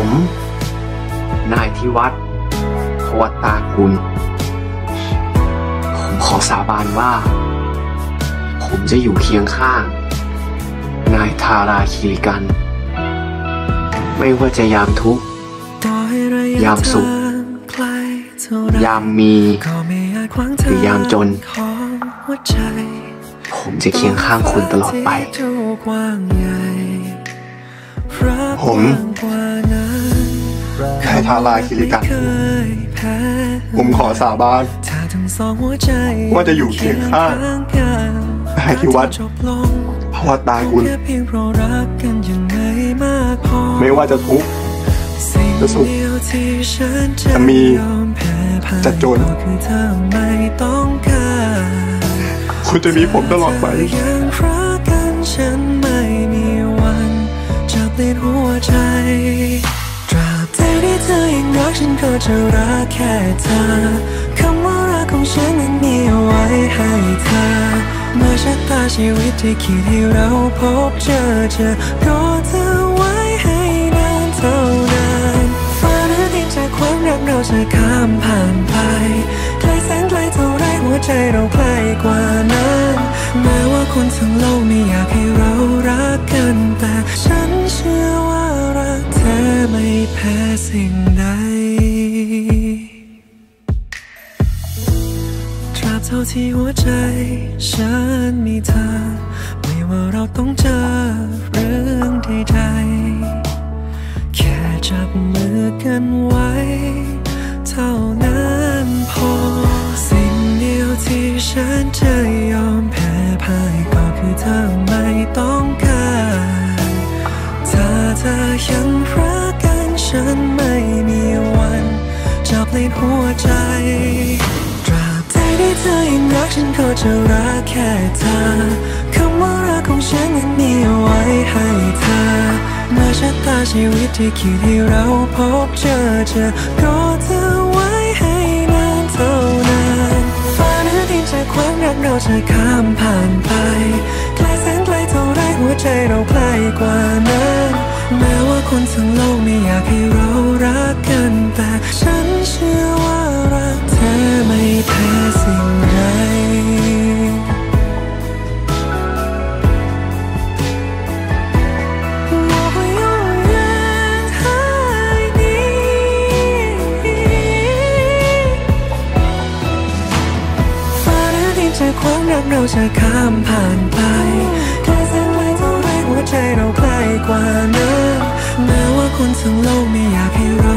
ผมนายทิวัฒน์พวัตาคุณ ผมขอสาบานว่า ผมจะอยู่เคียงข้าง นายทาราคิริกัน ไม่ว่าจะยามทุกข์ ยามสุข ยามมี หรือยามจน ผมจะเคียงข้างคุณตลอดไป ผม นายทาราคิริกัน ผมขอสาบานว่าจะอยู่เคียงข้างนายทิวัฒน์พวัตตาคุณ ไม่ว่าจะทุกข์จะสุขจะมีจะจนคุณจะมีผมตลอดไปยังรักกันฉันไม่มีวันจะเปลี่ยนหัวใจ ฉันก็จะรักแค่เธอคำว่ารักของฉันนั้นมีเอาไว้ให้เธอเมื่อชะตาชีวิตที่คิดให้เราพบเจอจะรอเธอไว้ให้นานเท่านานฟ้าหรือดินจากความรักเราจะข้ามผ่านไปไกลแสนไกลเท่าไรหัวใจเราใกล้กว่านั้นแม้ว่าคนทั้งโลกไม่อยากให้เรารักกันแต่ฉันเชื่อว่ารักเธอไม่แพ้สิ่งใด เท่าที่หัวใจ ฉันมีเธอ ไม่ว่าเราต้องเจอเรื่องใดๆแค่จับมือกันไว้ เท่านั้นพอ สิ่งเดียวที่ฉันจะยอมแพ้พ่ายก็คือเธอไม่ต้องการถ้าเธอยังรักกันฉันไม่มีวันจะเปลี่ยนหัวใจ ธอยังรักฉันก็จะรักแค่เธอคำว่ารักของฉันนั้นมีเอาไว้ให้เธอเมื่อชะตาชีวิตที่คิดให้เราพบเจอจะรอเธอไว้ให้นานเท่านานฟ้าหรือดินจากความรักเราจะข้ามผ่านไปไกลแสนไกลเท่าไรหัวใจเราใกล้กว่านั้นแม้ว่าคนทั้งโลก จากความรักเราจะข้ามผ่านไปแค่เสนไกลเท่าไรหัวใจเราใกล้กว่านั้นแม้ว่าคนทั้งโลกไม่อยากให้เรา